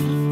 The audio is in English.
Bye.